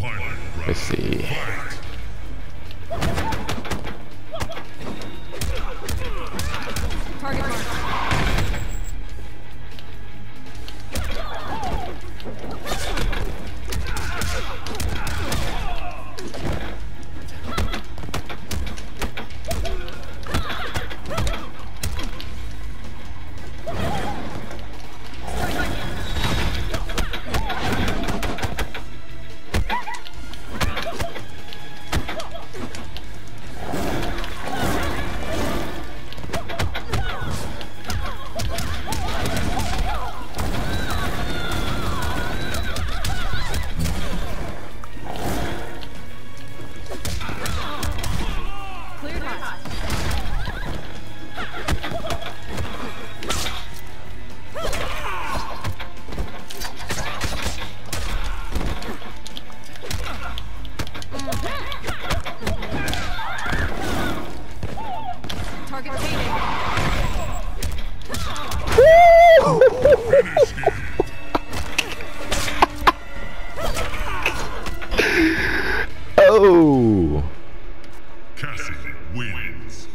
Let's see. Target marked. Oh! Cassidy wins.